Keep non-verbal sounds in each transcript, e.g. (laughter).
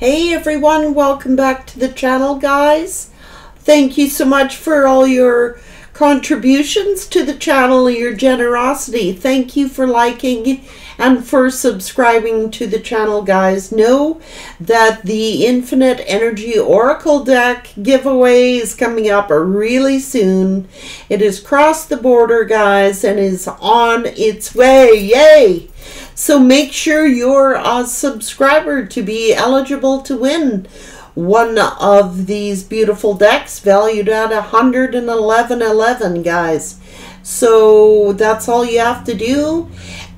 Hey everyone, welcome back to the channel, guys. Thank you so much for all your contributions to the channel, your generosity. Thank you for liking and for subscribing to the channel, guys. Know that the Infinite Energy Oracle deck giveaway is coming up really soon. It has crossed the border, guys, and is on its way. Yay! So make sure you're a subscriber to be eligible to win one of these beautiful decks valued at 111.11 guys. So that's all you have to do.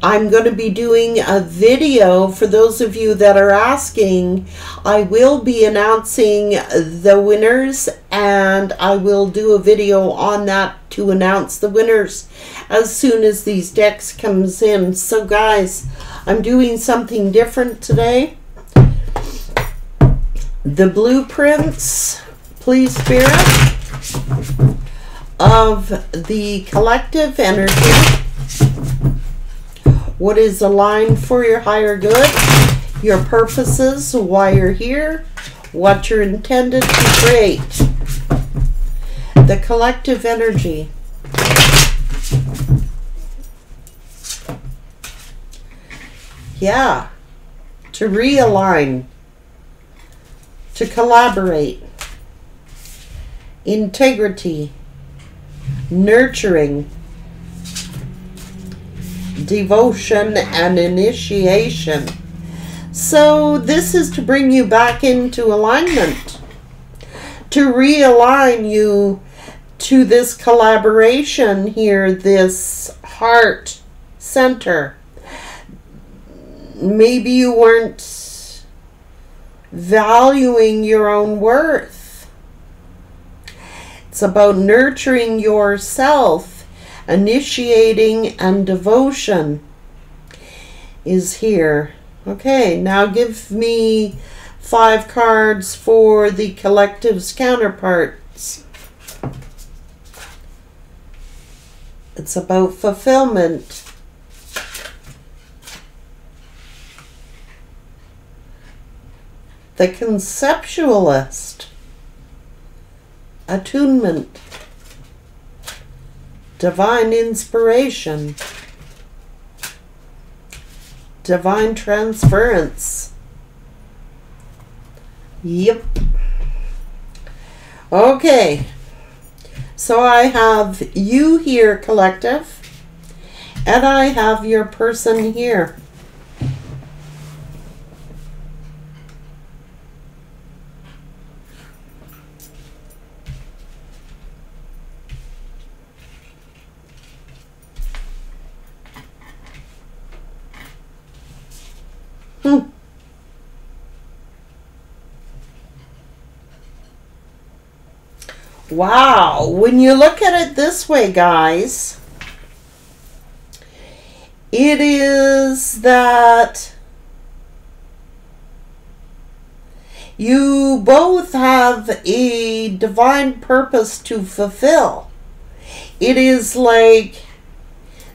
I'm going to be doing a video for those of you that are asking. I will be announcing the winners and I will do a video on that to announce the winners as soon as these decks comes in. So guys, I'm doing something different today. The blueprints, please spirit, of the collective energy what is aligned for your higher good, your purposes, why you're here, what you're intended to create. The collective energy. Yeah, to realign, to collaborate, integrity, nurturing, devotion, and initiation. So, this is to bring you back into alignment, to realign you to this collaboration here, this heart center. Maybe you weren't valuing your own worth. It's about nurturing yourself initiating and devotion is here. Okay, now give me five cards for the collective's counterparts. It's about fulfillment. The conceptualist. Attunement divine inspiration, divine transference. Yep. Okay. So I have you here, collective, and I have your person here. Wow, when you look at it this way, guys, it is that you both have a divine purpose to fulfill. It is like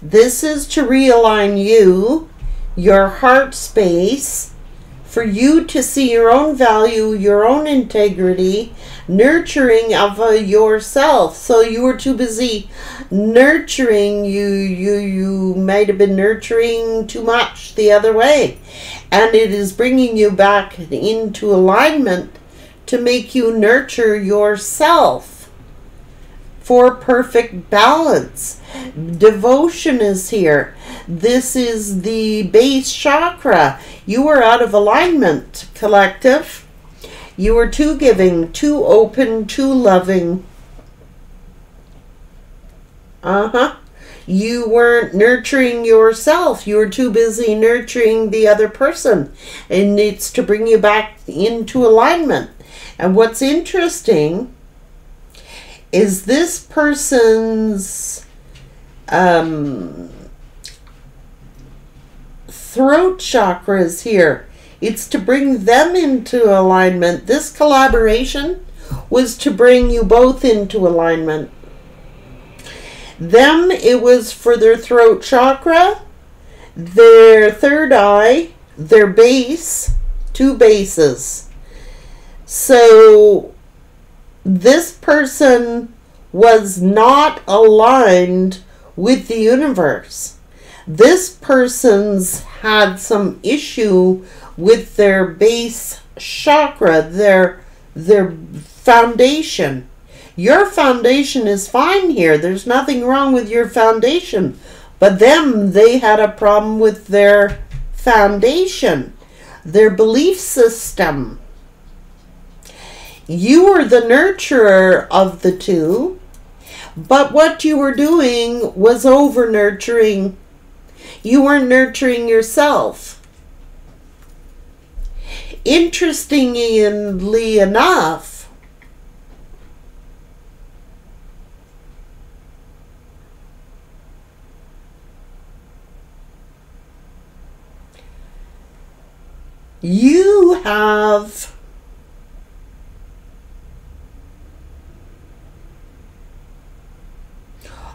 this is to realign you, your heart space, for you to see your own value, your own integrity, nurturing of uh, yourself. So you were too busy nurturing you you you might have been nurturing too much the other way. And it is bringing you back into alignment to make you nurture yourself for perfect balance. Devotion is here. This is the base chakra. You are out of alignment, collective. You are too giving, too open, too loving. Uh huh. You weren't nurturing yourself. You were too busy nurturing the other person. And it's to bring you back into alignment. And what's interesting is this person's um, throat chakras here. It's to bring them into alignment. This collaboration was to bring you both into alignment. Them, it was for their throat chakra, their third eye, their base, two bases. So this person was not aligned with the universe. This person's had some issue with their base chakra, their their foundation. Your foundation is fine here. There's nothing wrong with your foundation. But them, they had a problem with their foundation, their belief system. You were the nurturer of the two, but what you were doing was over nurturing. You weren't nurturing yourself. Interestingly enough, you have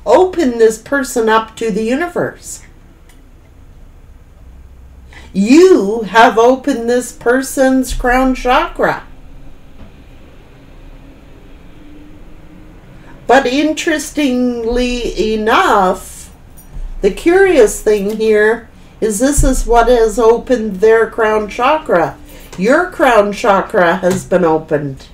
opened this person up to the universe. You have opened this person's crown chakra. But interestingly enough, the curious thing here is this is what has opened their crown chakra. Your crown chakra has been opened.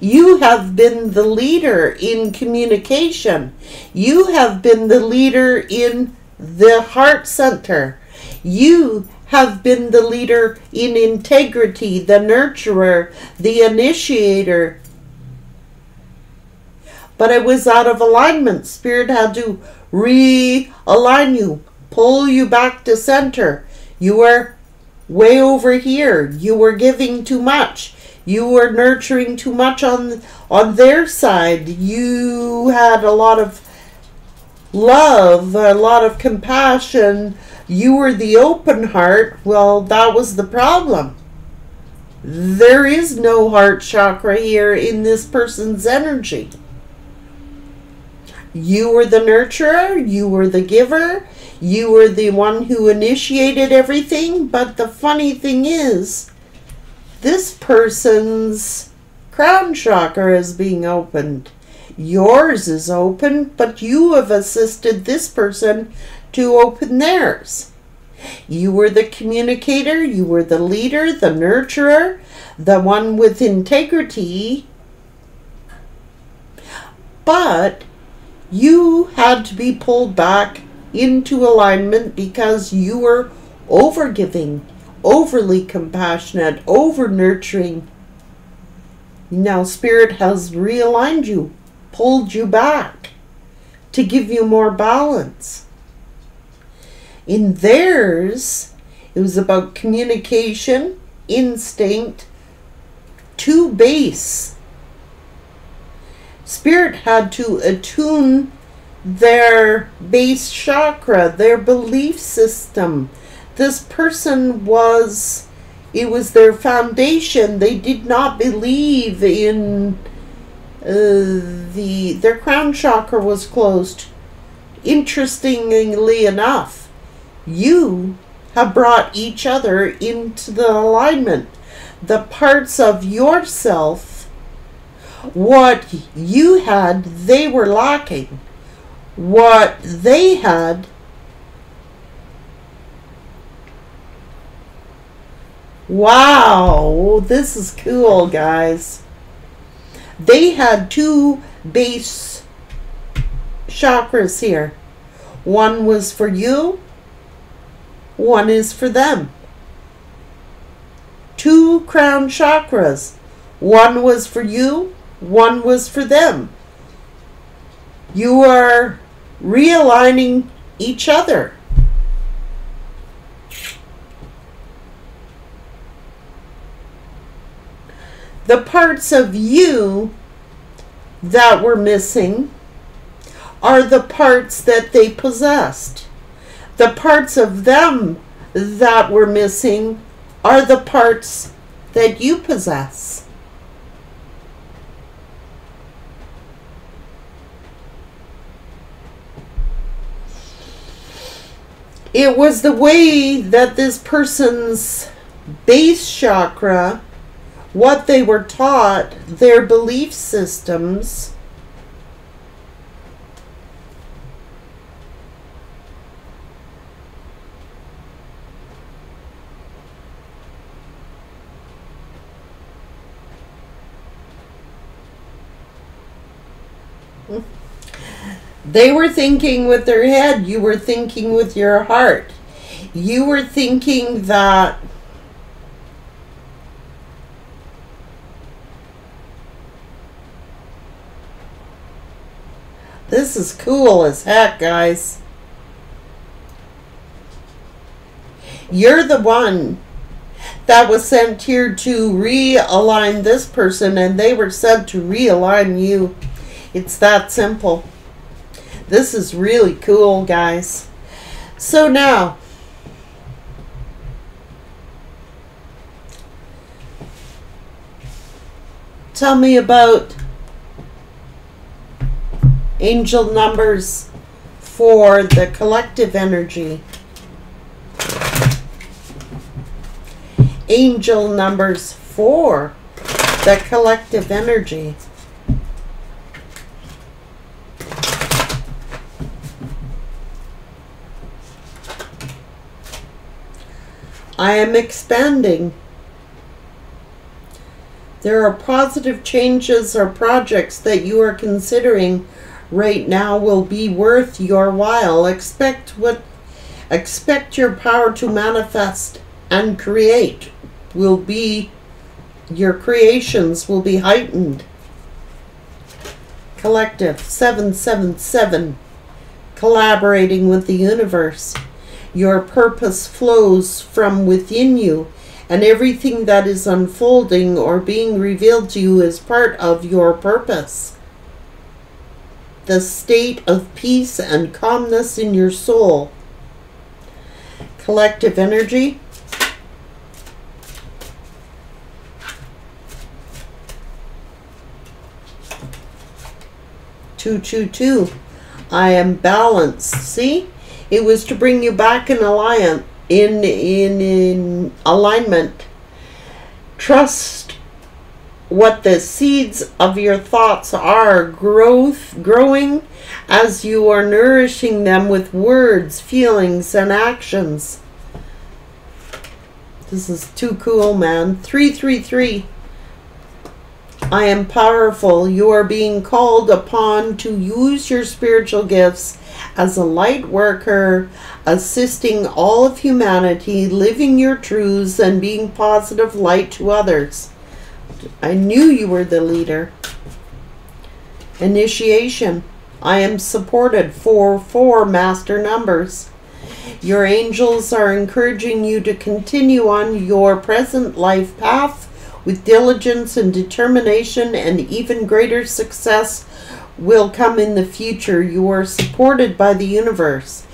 You have been the leader in communication. You have been the leader in the heart center. You have been the leader in integrity, the nurturer, the initiator. But it was out of alignment. Spirit had to realign you, pull you back to center. You were way over here. You were giving too much. You were nurturing too much on on their side. You had a lot of love, a lot of compassion, you were the open heart, well, that was the problem. There is no heart chakra here in this person's energy. You were the nurturer, you were the giver, you were the one who initiated everything, but the funny thing is, this person's crown chakra is being opened. Yours is open, but you have assisted this person to open theirs. You were the communicator, you were the leader, the nurturer, the one with integrity. But you had to be pulled back into alignment because you were overgiving, overly compassionate, over nurturing. Now, Spirit has realigned you, pulled you back to give you more balance. In theirs, it was about communication, instinct, to base. Spirit had to attune their base chakra, their belief system. This person was, it was their foundation. They did not believe in uh, the, their crown chakra was closed. Interestingly enough, you have brought each other into the alignment. The parts of yourself, what you had, they were lacking. What they had, Wow, this is cool, guys. They had two base chakras here. One was for you, one is for them. Two crown chakras. One was for you, one was for them. You are realigning each other. The parts of you that were missing are the parts that they possessed the parts of them that were missing are the parts that you possess. It was the way that this person's base chakra what they were taught, their belief systems. They were thinking with their head, you were thinking with your heart. You were thinking that This is cool as heck, guys. You're the one that was sent here to realign this person, and they were sent to realign you. It's that simple. This is really cool, guys. So now, tell me about angel numbers for the collective energy. Angel numbers for the collective energy. I am expanding. There are positive changes or projects that you are considering right now will be worth your while. Expect what expect your power to manifest and create will be your creations will be heightened. Collective 777 collaborating with the universe. Your purpose flows from within you, and everything that is unfolding or being revealed to you is part of your purpose. The state of peace and calmness in your soul. Collective energy. Two, two, two. I am balanced. See? It was to bring you back in alliance, in, in, in alignment. Trust what the seeds of your thoughts are growth growing as you are nourishing them with words, feelings, and actions. This is too cool, man. 333. I am powerful. You are being called upon to use your spiritual gifts as a light worker, assisting all of humanity, living your truths, and being positive light to others. I knew you were the leader. Initiation. I am supported for four master numbers. Your angels are encouraging you to continue on your present life path with diligence and determination and even greater success will come in the future. You are supported by the universe.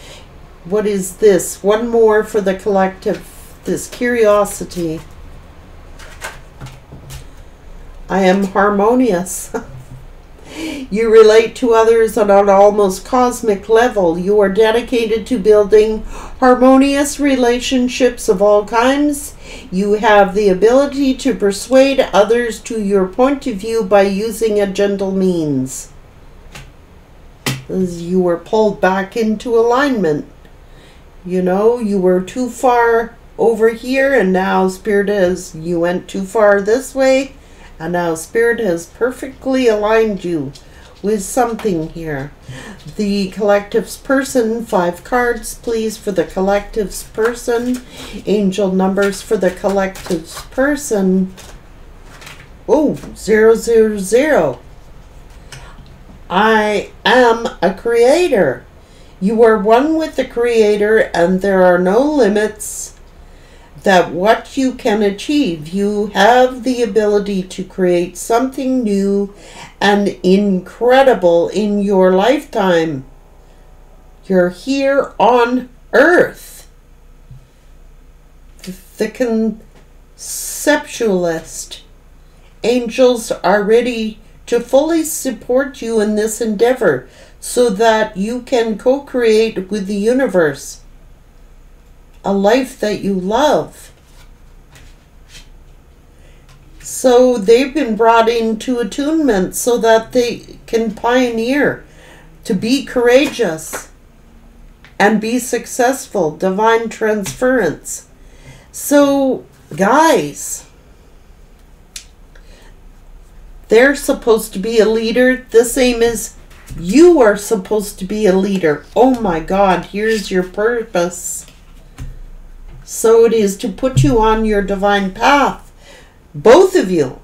What is this? One more for the collective. This curiosity. I am harmonious. (laughs) you relate to others on an almost cosmic level. You are dedicated to building harmonious relationships of all kinds. You have the ability to persuade others to your point of view by using a gentle means as you were pulled back into alignment. You know, you were too far over here, and now Spirit has, you went too far this way, and now Spirit has perfectly aligned you with something here. The collective's person, five cards, please, for the collective's person. Angel numbers for the collective's person. Oh, zero, zero, zero. I am a creator. You are one with the creator and there are no limits that what you can achieve. You have the ability to create something new and incredible in your lifetime. You're here on earth. The conceptualist angels are ready to fully support you in this endeavor so that you can co create with the universe a life that you love. So they've been brought into attunement so that they can pioneer, to be courageous, and be successful. Divine transference. So, guys, they're supposed to be a leader the same as you are supposed to be a leader. Oh my God, here's your purpose. So it is to put you on your divine path. Both of you.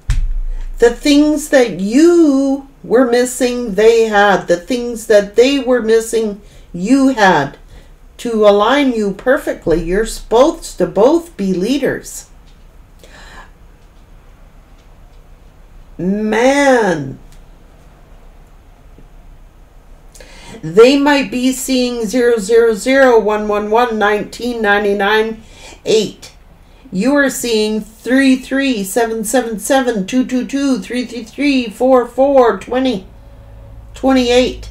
The things that you were missing, they had. The things that they were missing, you had. To align you perfectly, you're supposed to both be leaders. Man, They might be seeing 000 8. You are seeing 33777 222 333 44 20 28.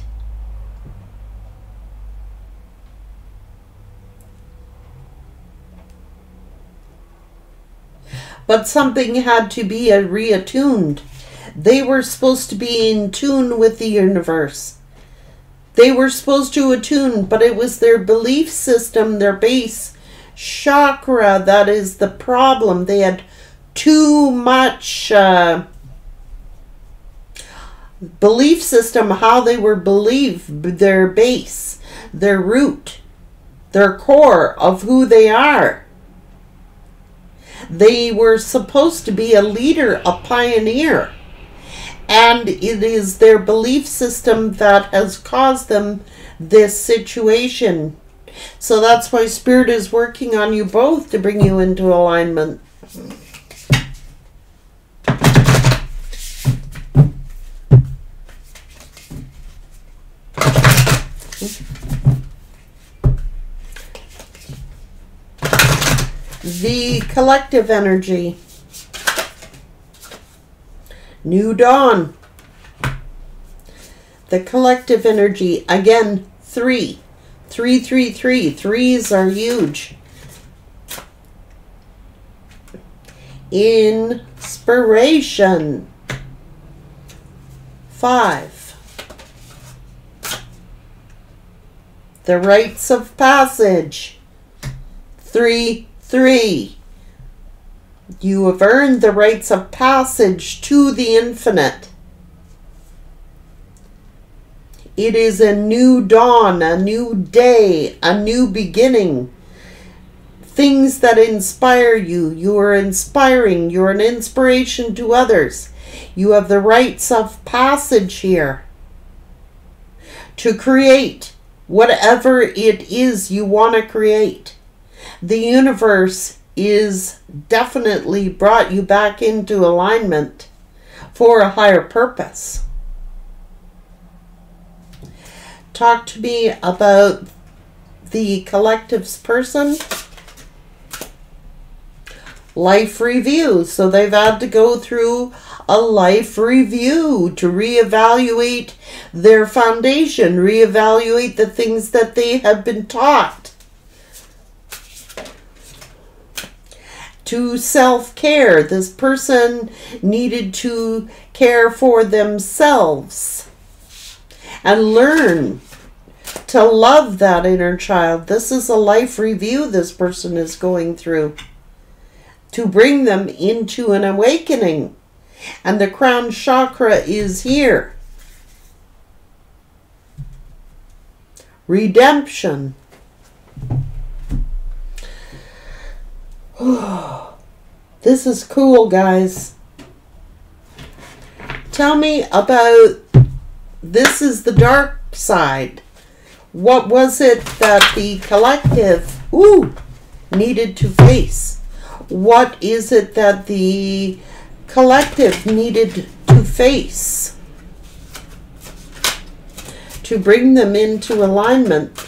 But something had to be reattuned. They were supposed to be in tune with the universe they were supposed to attune, but it was their belief system, their base chakra that is the problem. They had too much uh, belief system, how they were believed, their base, their root, their core of who they are. They were supposed to be a leader, a pioneer and it is their belief system that has caused them this situation. So that's why Spirit is working on you both to bring you into alignment. The collective energy. New dawn. The collective energy, again, three. Three, three, three. Threes are huge. Inspiration. Five. The rites of passage. Three, three. You have earned the rites of passage to the infinite. It is a new dawn, a new day, a new beginning. Things that inspire you. You are inspiring. You're an inspiration to others. You have the rites of passage here to create whatever it is you want to create. The universe is definitely brought you back into alignment for a higher purpose. Talk to me about the collective's person. Life review. So they've had to go through a life review to reevaluate their foundation, reevaluate the things that they have been taught to self care. This person needed to care for themselves and learn to love that inner child. This is a life review this person is going through to bring them into an awakening. And the crown chakra is here. Redemption. (sighs) this is cool, guys. Tell me about this is the dark side. What was it that the collective ooh needed to face? What is it that the collective needed to face to bring them into alignment?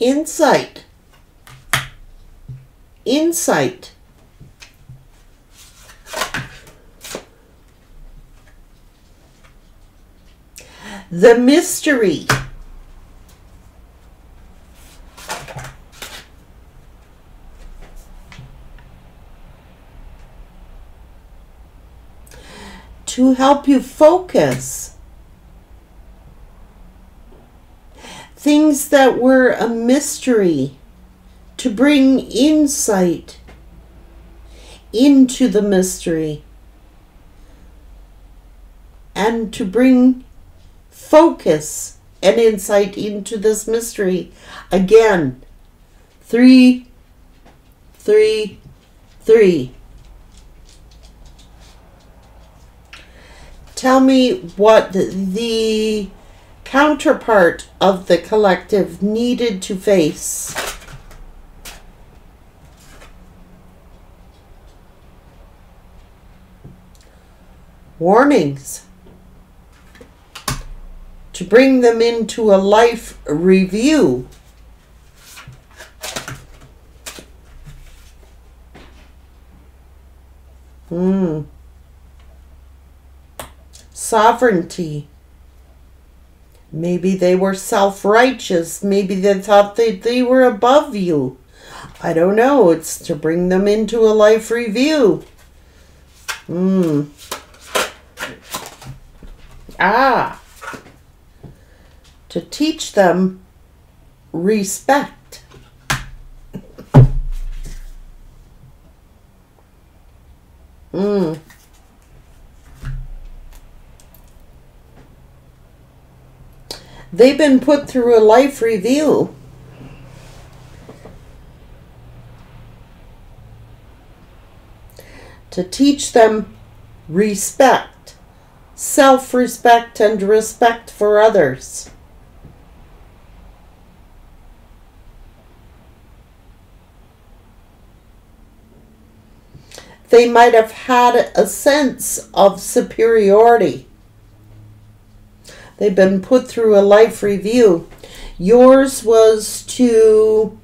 insight, insight. The mystery. To help you focus. Things that were a mystery to bring insight into the mystery and to bring focus and insight into this mystery. Again, three, three, three. Tell me what the counterpart of the collective needed to face. Warnings to bring them into a life review. Hmm. Sovereignty. Maybe they were self righteous. Maybe they thought that they were above you. I don't know. It's to bring them into a life review. Hmm. Ah to teach them respect. Mm. They've been put through a life review. To teach them respect, self respect, and respect for others. they might have had a sense of superiority. They've been put through a life review. Yours was to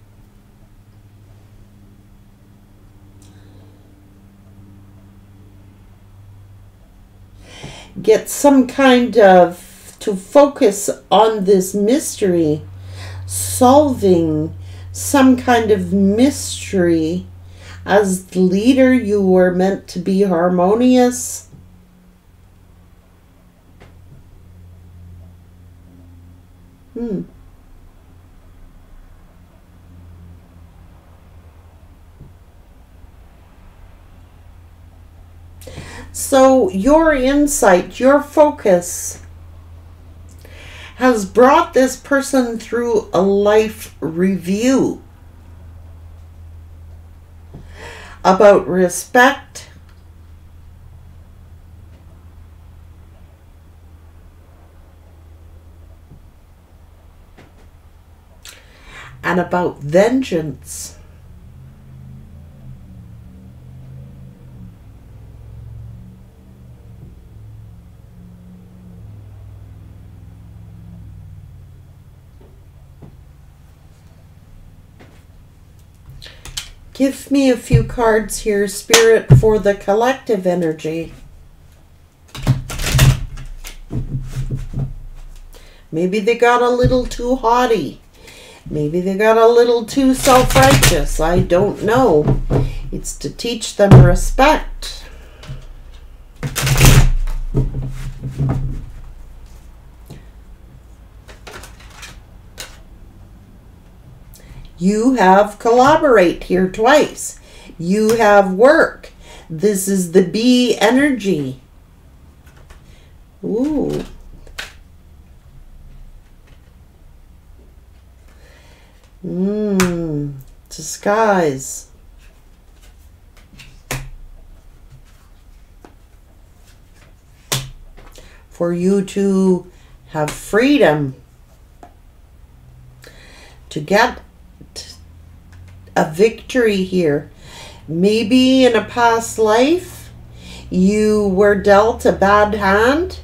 get some kind of to focus on this mystery, solving some kind of mystery as leader, you were meant to be harmonious. Hmm. So, your insight, your focus has brought this person through a life review. about respect. And about vengeance. Give me a few cards here, Spirit, for the collective energy. Maybe they got a little too haughty. Maybe they got a little too self righteous. I don't know. It's to teach them respect. You have collaborate here twice. You have work. This is the B energy. Ooh. Mmm. Disguise. For you to have freedom to get a victory here. Maybe in a past life you were dealt a bad hand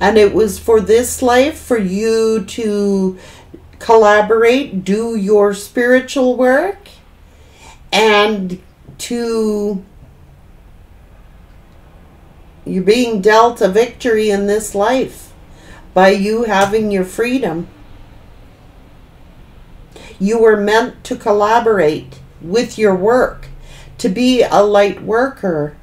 and it was for this life for you to collaborate, do your spiritual work, and to you're being dealt a victory in this life by you having your freedom. You were meant to collaborate with your work, to be a light worker.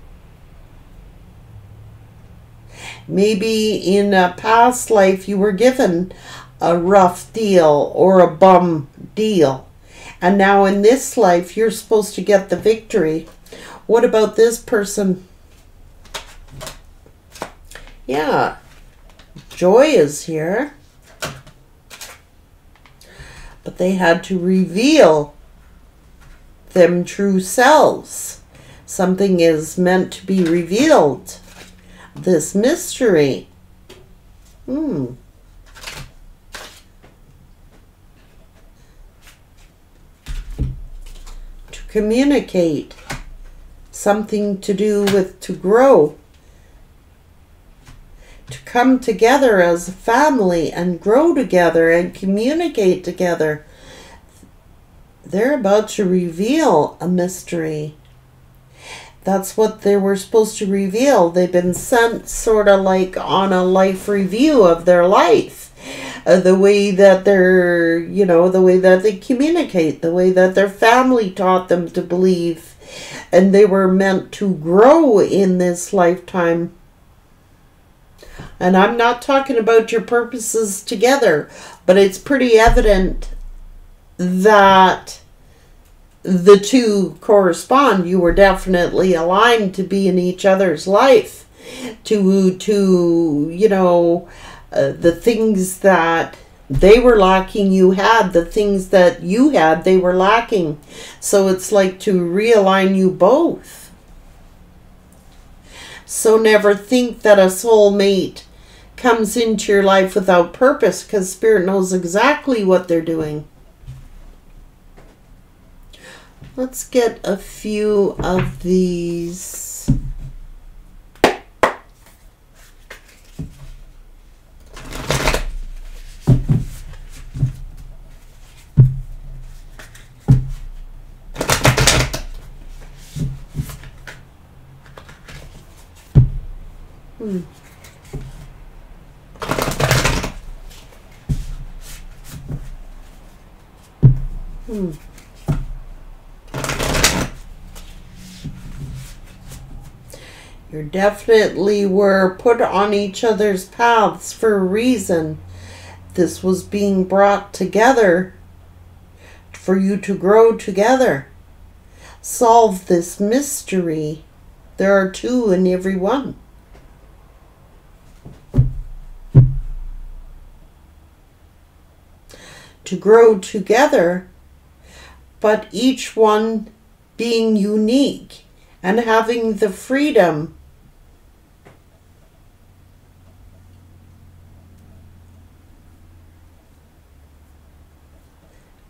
Maybe in a past life you were given a rough deal or a bum deal. And now in this life you're supposed to get the victory. What about this person? Yeah, joy is here. But they had to reveal them true selves. Something is meant to be revealed. This mystery. Hmm. Communicate. Something to do with to grow to come together as a family and grow together and communicate together. They're about to reveal a mystery. That's what they were supposed to reveal. They've been sent sort of like on a life review of their life. Uh, the way that they're, you know, the way that they communicate, the way that their family taught them to believe. And they were meant to grow in this lifetime and I'm not talking about your purposes together, but it's pretty evident that the two correspond. You were definitely aligned to be in each other's life, to to you know uh, the things that they were lacking you had the things that you had they were lacking so it's like to realign you both so never think that a soulmate comes into your life without purpose because Spirit knows exactly what they're doing. Let's get a few of these. Hmm. You definitely were put on each other's paths for a reason. This was being brought together for you to grow together. Solve this mystery. There are two in every one. To grow together but each one being unique and having the freedom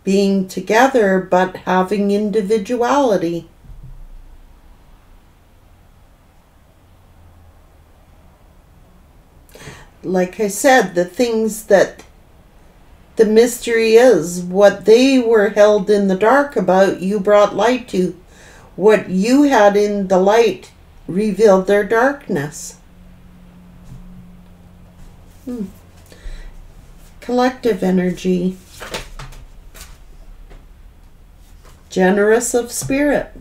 being together but having individuality. Like I said, the things that the mystery is what they were held in the dark about, you brought light to. What you had in the light revealed their darkness. Hmm. Collective energy. Generous of spirit.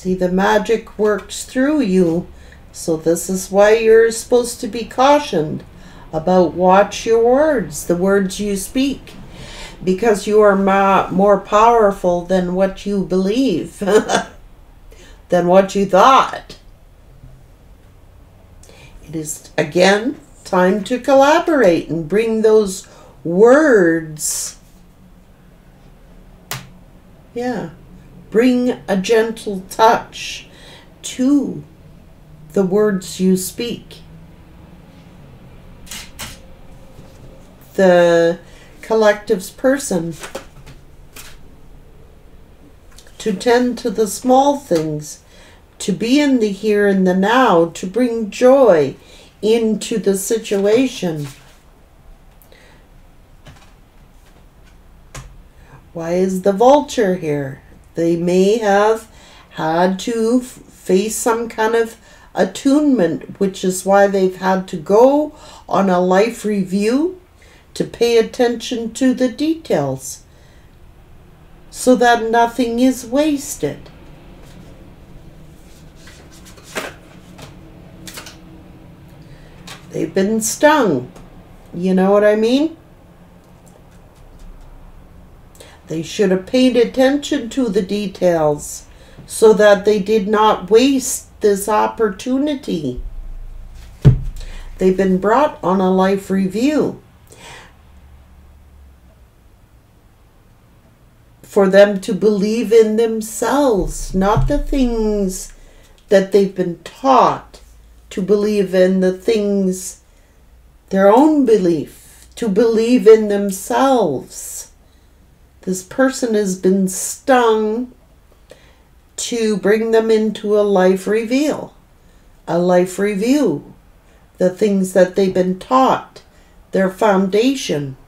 See, the magic works through you. So this is why you're supposed to be cautioned about watch your words, the words you speak, because you are ma- more powerful than what you believe, (laughs) than what you thought. It is, again, time to collaborate and bring those words. Yeah. Bring a gentle touch to the words you speak. The collective's person to tend to the small things, to be in the here and the now, to bring joy into the situation. Why is the vulture here? They may have had to face some kind of attunement, which is why they've had to go on a life review to pay attention to the details so that nothing is wasted. They've been stung. You know what I mean? They should have paid attention to the details so that they did not waste this opportunity. They've been brought on a life review. For them to believe in themselves, not the things that they've been taught to believe in, the things, their own belief, to believe in themselves. This person has been stung to bring them into a life reveal, a life review, the things that they've been taught, their foundation.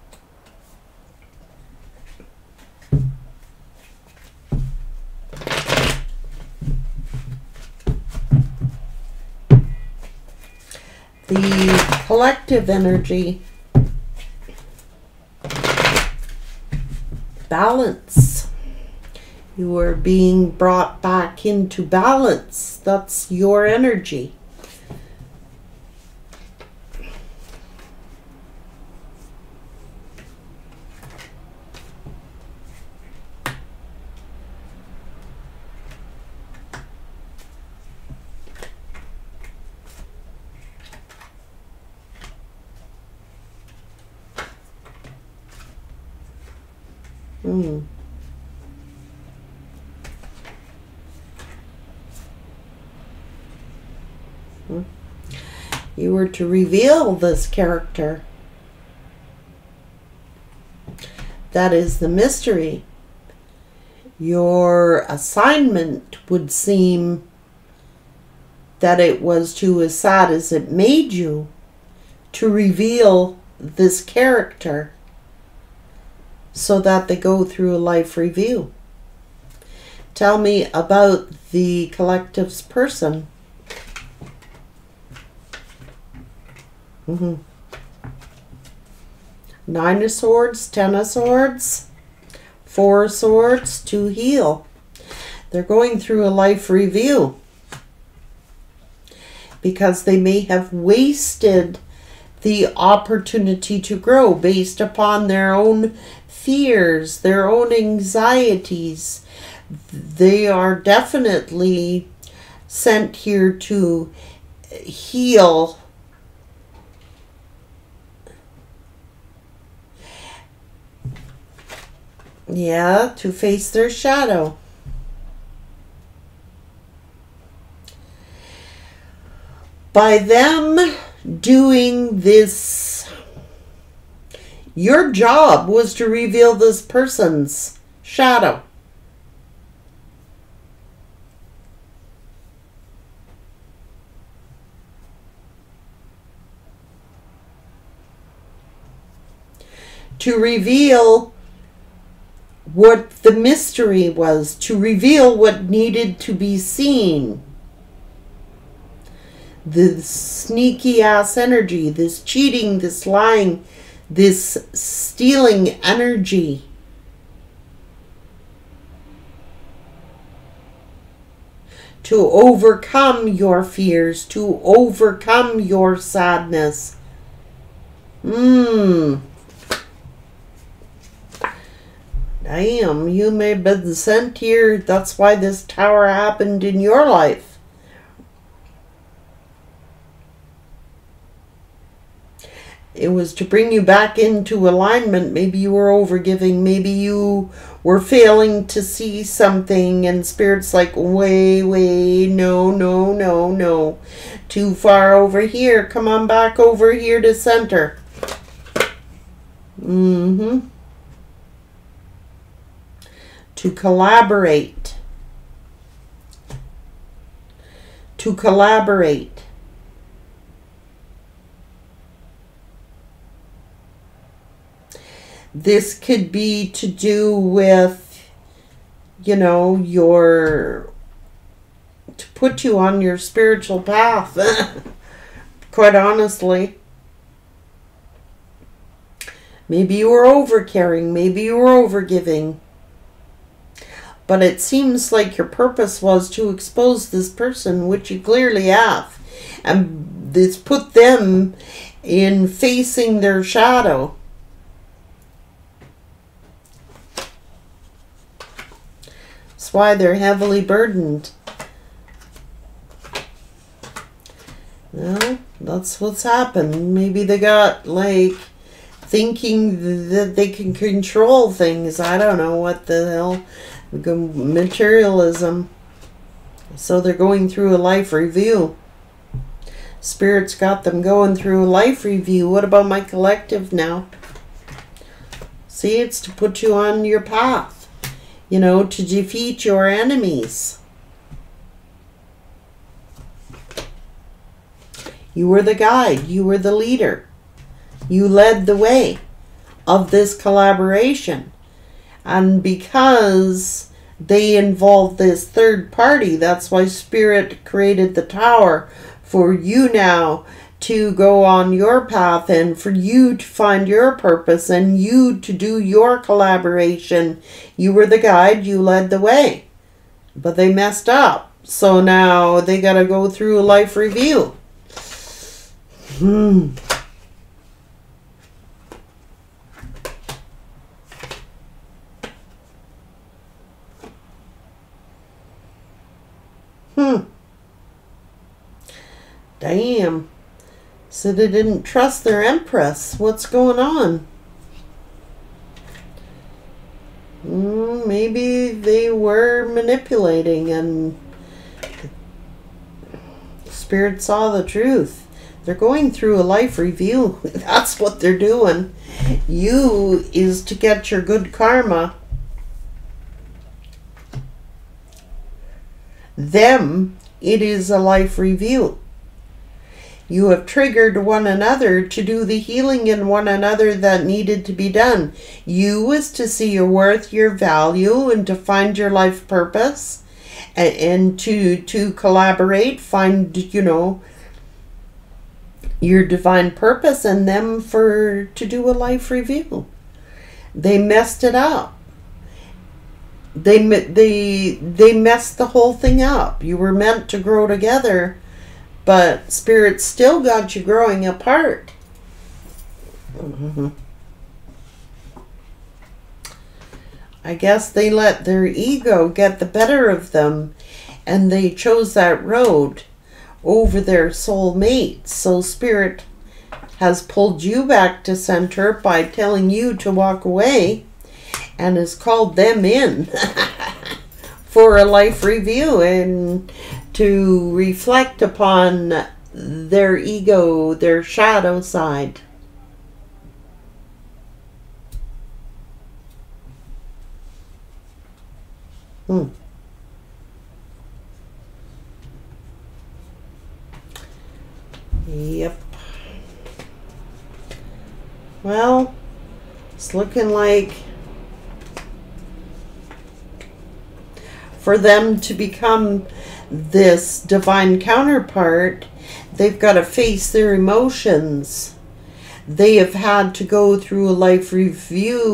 The collective energy balance you are being brought back into balance. That's your energy. Mm. You were to reveal this character. That is the mystery. Your assignment would seem that it was to as sad as it made you to reveal this character so that they go through a life review. Tell me about the collective's person. Mm-hmm. Nine of Swords, Ten of Swords, Four of Swords, Two Heal. They're going through a life review because they may have wasted the opportunity to grow based upon their own fears, their own anxieties. They are definitely sent here to heal Yeah, to face their shadow. By them doing this, your job was to reveal this person's shadow. To reveal what the mystery was, to reveal what needed to be seen. This sneaky ass energy, this cheating, this lying, this stealing energy. To overcome your fears, to overcome your sadness. Mmm. Damn, you may have been sent here. That's why this tower happened in your life. It was to bring you back into alignment. Maybe you were overgiving. Maybe you were failing to see something, and Spirit's like, way, way, no, no, no, no. Too far over here. Come on back over here to center. Mm hmm to collaborate. To collaborate. This could be to do with, you know, your. to put you on your spiritual path. (laughs) Quite honestly. Maybe you were overcaring. Maybe you were overgiving. But it seems like your purpose was to expose this person, which you clearly have. And this put them in facing their shadow. That's why they're heavily burdened. Well, that's what's happened. Maybe they got like thinking that they can control things. I don't know what the hell. Materialism. So they're going through a life review. Spirit's got them going through a life review. What about my collective now? See, it's to put you on your path, you know, to defeat your enemies. You were the guide, you were the leader, you led the way of this collaboration. And because they involved this third party, that's why Spirit created the tower for you now to go on your path and for you to find your purpose and you to do your collaboration. You were the guide, you led the way. But they messed up. So now they got to go through a life review. Hmm. Damn. So they didn't trust their empress. What's going on? Mm, maybe they were manipulating and Spirit saw the truth. They're going through a life review. (laughs) That's what they're doing. You is to get your good karma. Them, it is a life review. You have triggered one another to do the healing in one another that needed to be done. You was to see your worth, your value, and to find your life purpose, and, and to to collaborate, find you know your divine purpose, and them for to do a life review. They messed it up. They they they messed the whole thing up. You were meant to grow together but spirit still got you growing apart. Mm-hmm. I guess they let their ego get the better of them and they chose that road over their soul mate. So spirit has pulled you back to center by telling you to walk away and has called them in (laughs) for a life review and to reflect upon their ego, their shadow side. Hmm. Yep. Well, it's looking like for them to become this divine counterpart, they've got to face their emotions. They have had to go through a life review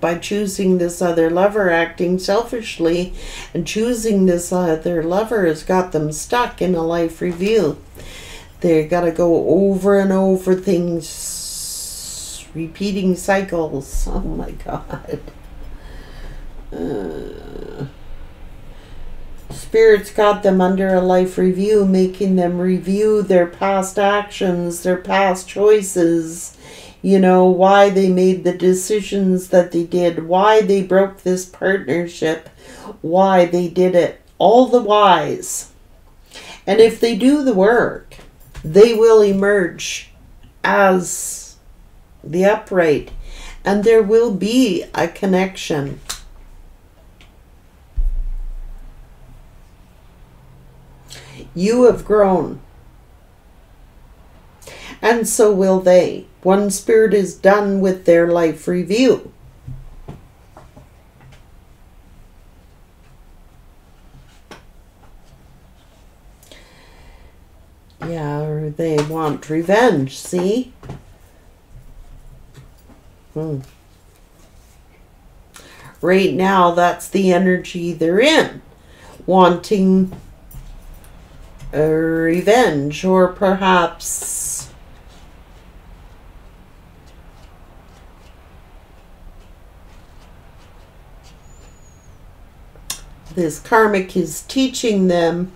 by choosing this other lover, acting selfishly, and choosing this other lover has got them stuck in a life review. They've got to go over and over things, repeating cycles. (laughs) Oh my God. Spirits got them under a life review, making them review their past actions, their past choices, you know, why they made the decisions that they did, why they broke this partnership, why they did it, all the whys. And if they do the work, they will emerge as the upright, and there will be a connection You have grown. And so will they. One spirit is done with their life review. Yeah, or they want revenge, see? Hmm. Right now, that's the energy they're in. Wanting revenge, or perhaps this karmic is teaching them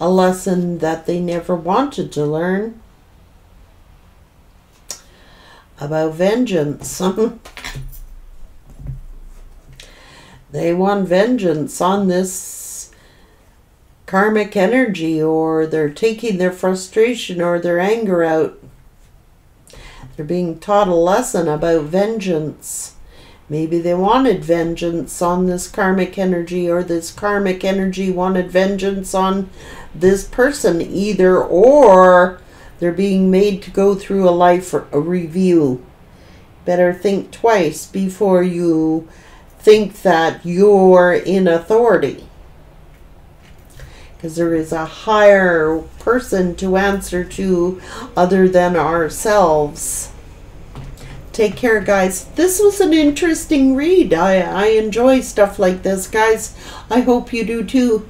a lesson that they never wanted to learn about vengeance. (laughs) they want vengeance on this karmic energy, or they're taking their frustration or their anger out. They're being taught a lesson about vengeance. Maybe they wanted vengeance on this karmic energy, or this karmic energy wanted vengeance on this person, either or they're being made to go through a life a review. Better think twice before you think that you're in authority. Because there is a higher person to answer to other than ourselves. Take care, guys. This was an interesting read. I, I enjoy stuff like this, guys. I hope you do too.